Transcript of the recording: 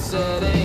said